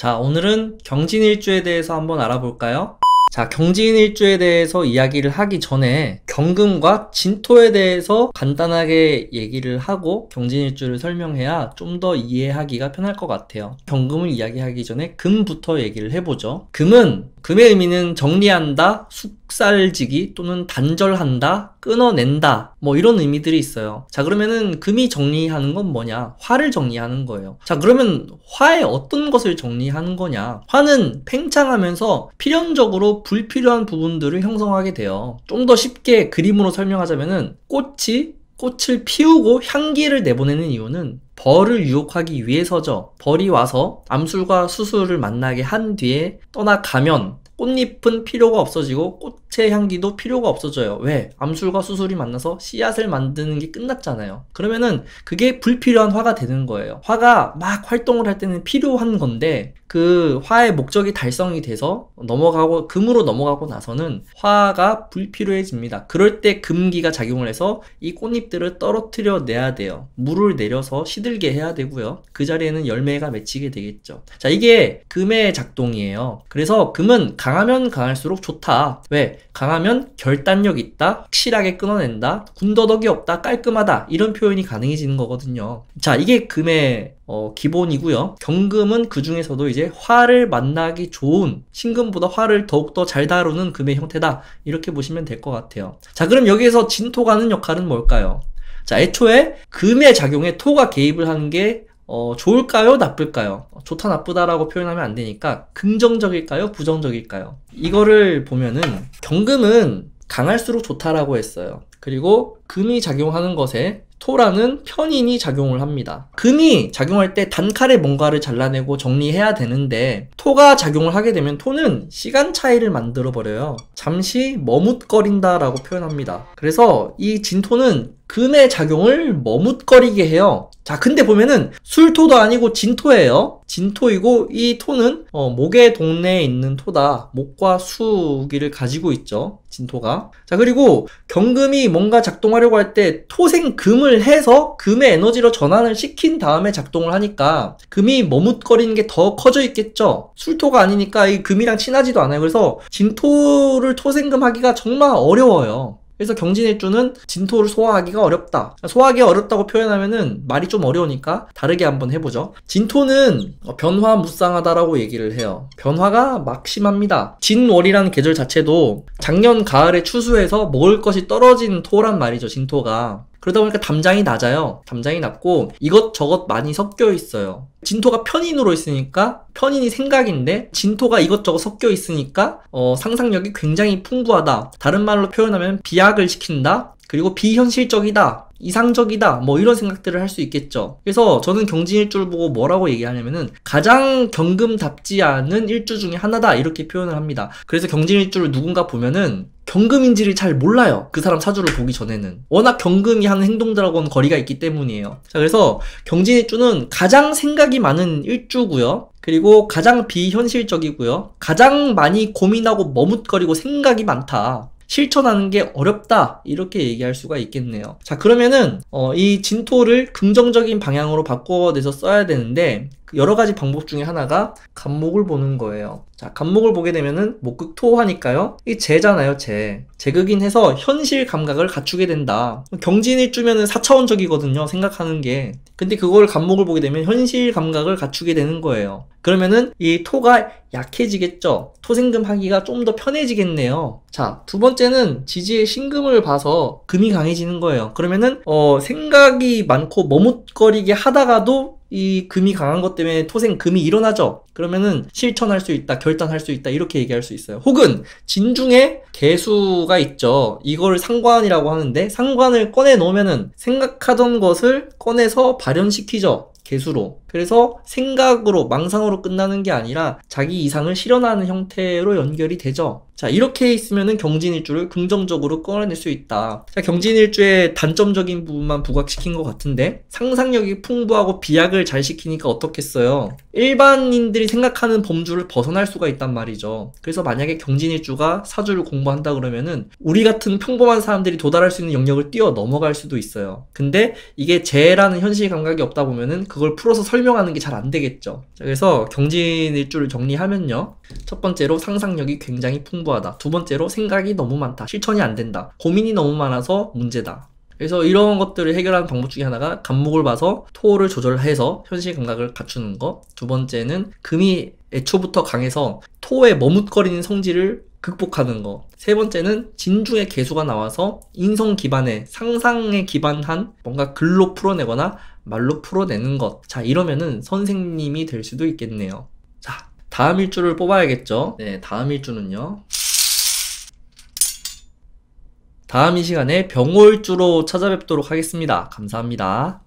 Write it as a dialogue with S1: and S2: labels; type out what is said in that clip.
S1: 자, 오늘은 경진일주에 대해서 한번 알아볼까요? 자, 경진일주에 대해서 이야기를 하기 전에 경금과 진토에 대해서 간단하게 얘기를 하고 경진일주를 설명해야 좀 더 이해하기가 편할 것 같아요. 경금을 이야기하기 전에 금부터 얘기를 해보죠. 금은 금의 의미는 정리한다, 숙살지기 또는 단절한다, 끊어낸다 뭐 이런 의미들이 있어요. 자 그러면은 금이 정리하는 건 뭐냐? 화를 정리하는 거예요. 자 그러면 화에 어떤 것을 정리하는 거냐? 화는 팽창하면서 필연적으로 불필요한 부분들을 형성하게 돼요. 좀 더 쉽게 그림으로 설명하자면은 꽃이 꽃을 피우고 향기를 내보내는 이유는 벌을 유혹하기 위해서죠. 벌이 와서 암술과 수술을 만나게 한 뒤에 떠나가면 꽃잎은 필요가 없어지고 꽃의 향기도 필요가 없어져요. 왜? 암술과 수술이 만나서 씨앗을 만드는 게 끝났잖아요. 그러면은 그게 불필요한 화가 되는 거예요. 화가 막 활동을 할 때는 필요한 건데 그 화의 목적이 달성이 돼서 넘어가고 금으로 넘어가고 나서는 화가 불필요해집니다. 그럴 때 금기가 작용을 해서 이 꽃잎들을 떨어뜨려 내야 돼요. 물을 내려서 시들게 해야 되고요. 그 자리에는 열매가 맺히게 되겠죠. 자, 이게 금의 작동이에요. 그래서 금은 강 하면 강할수록 좋다. 왜? 강하면 결단력 있다, 확실하게 끊어낸다, 군더더기 없다, 깔끔하다 이런 표현이 가능해지는 거거든요. 자, 이게 금의 어, 기본이고요. 경금은 그 중에서도 이제 화를 만나기 좋은 신금보다 화를 더욱더 잘 다루는 금의 형태다. 이렇게 보시면 될 것 같아요. 자, 그럼 여기에서 진토가 하는 역할은 뭘까요? 자, 애초에 금의 작용에 토가 개입을 하는 게 어, 좋을까요? 나쁠까요? 좋다, 나쁘다라고 표현하면 안 되니까 긍정적일까요? 부정적일까요? 이거를 보면은 경금은 강할수록 좋다라고 했어요. 그리고 금이 작용하는 것에 토라는 편인이 작용을 합니다. 금이 작용할 때 단칼에 뭔가를 잘라내고 정리해야 되는데 토가 작용을 하게 되면 토는 시간 차이를 만들어 버려요. 잠시 머뭇거린다 라고 표현합니다. 그래서 이 진토는 금의 작용을 머뭇거리게 해요. 자, 근데 보면은 술토도 아니고 진토예요. 진토이고 이 토는 어, 목의 동네에 있는 토다. 목과 수기를 가지고 있죠. 진토가. 자, 그리고 경금이 뭔가 작동하려고 할 때 토생금을 해서 금의 에너지로 전환을 시킨 다음에 작동을 하니까 금이 머뭇거리는 게 더 커져 있겠죠. 술토가 아니니까 이 금이랑 친하지도 않아요. 그래서 진토를 토생금 하기가 정말 어려워요. 그래서 경진일주는 진토를 소화하기가 어렵다. 소화하기 어렵다고 표현하면은 말이 좀 어려우니까 다르게 한번 해보죠. 진토는 변화 무쌍하다라고 얘기를 해요. 변화가 막심합니다. 진월이라는 계절 자체도 작년 가을에 추수해서 먹을 것이 떨어진 토란 말이죠. 진토가. 그러다 보니까 담장이 낮아요. 담장이 낮고 이것저것 많이 섞여 있어요. 진토가 편인으로 있으니까 편인이 생각인데 진토가 이것저것 섞여 있으니까 어, 상상력이 굉장히 풍부하다. 다른 말로 표현하면 비약을 시킨다. 그리고 비현실적이다. 이상적이다 뭐 이런 생각들을 할 수 있겠죠 그래서 저는 경진일주를 보고 뭐라고 얘기하냐면은 가장 경금답지 않은 일주 중에 하나다 이렇게 표현을 합니다 그래서 경진일주를 누군가 보면은 경금인지를 잘 몰라요. 그 사람 사주를 보기 전에는. 워낙 경금이 하는 행동들하고는 거리가 있기 때문이에요. 자, 그래서 경진일주는 가장 생각이 많은 일주고요. 그리고 가장 비현실적이고요. 가장 많이 고민하고 머뭇거리고 생각이 많다. 실천하는 게 어렵다. 이렇게 얘기할 수가 있겠네요. 자 그러면은 어, 이 진토를 긍정적인 방향으로 바꿔내서 써야 되는데 여러 가지 방법 중에 하나가 간목을 보는 거예요. 자, 간목을 보게 되면은 목극토하니까요. 이 재잖아요, 재. 재극인 해서 현실 감각을 갖추게 된다. 경진일 주면은 4차원적이거든요, 생각하는 게. 근데 그걸 간목을 보게 되면 현실 감각을 갖추게 되는 거예요. 그러면은 이 토가 약해지겠죠. 토생금 하기가 좀 더 편해지겠네요. 자, 두 번째는 지지의 신금을 봐서 금이 강해지는 거예요. 그러면은 어, 생각이 많고 머뭇거리게 하다가도 이 금이 강한 것 때문에 토생 금이 일어나죠. 그러면은 실천할 수 있다, 결단할 수 있다 이렇게 얘기할 수 있어요. 혹은 진중에 개수가 있죠. 이걸 상관이라고 하는데 상관을 꺼내 놓으면은 생각하던 것을 꺼내서 발현시키죠. 개수로. 그래서 생각으로, 망상으로 끝나는 게 아니라 자기 이상을 실현하는 형태로 연결이 되죠. 자, 이렇게 있으면은 경진일주를 긍정적으로 끌어낼 수 있다. 자, 경진일주의 단점적인 부분만 부각시킨 것 같은데, 상상력이 풍부하고 비약을 잘 시키니까 어떻겠어요? 일반인들이 생각하는 범주를 벗어날 수가 있단 말이죠. 그래서 만약에 경진일주가 사주를 공부한다 그러면은, 우리 같은 평범한 사람들이 도달할 수 있는 영역을 뛰어 넘어갈 수도 있어요. 근데 이게 재라는 현실 감각이 없다 보면은, 그걸 풀어서 설명하는 게 잘 안 되겠죠. 자, 그래서 경진일주를 정리하면요. 첫 번째로 상상력이 굉장히 풍부하다. 두 번째로 생각이 너무 많다. 실천이 안 된다. 고민이 너무 많아서 문제다. 그래서 이런 것들을 해결하는 방법 중에 하나가 간목을 봐서 토를 조절해서 현실 감각을 갖추는 것. 두 번째는 금이 애초부터 강해서 토에 머뭇거리는 성질을 극복하는 것. 세 번째는 진중의 개수가 나와서 인성 기반의 상상에 기반한 뭔가 글로 풀어내거나 말로 풀어내는 것. 자, 이러면은 선생님이 될 수도 있겠네요. 자, 다음 일주를 뽑아야겠죠? 네, 다음 일주는요. 다음 이 시간에 병호일주로 찾아뵙도록 하겠습니다. 감사합니다.